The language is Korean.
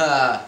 하,